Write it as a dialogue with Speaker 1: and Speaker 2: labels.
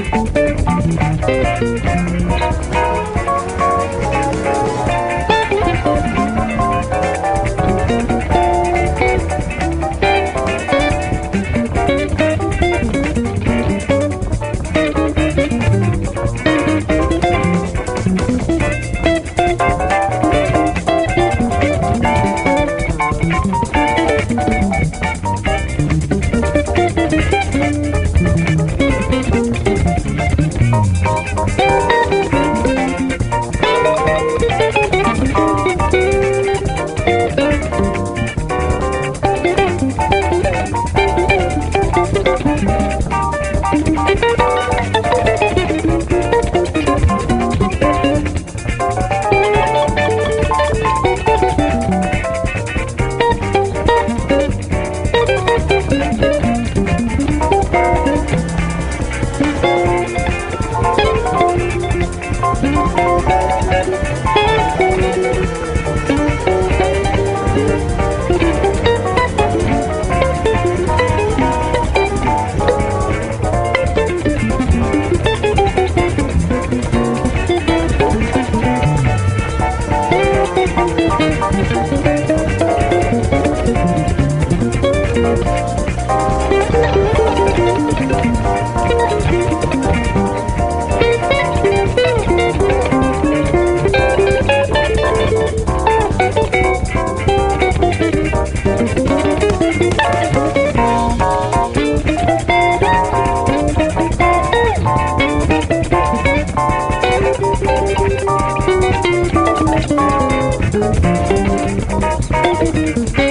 Speaker 1: Thank Thank you. Thank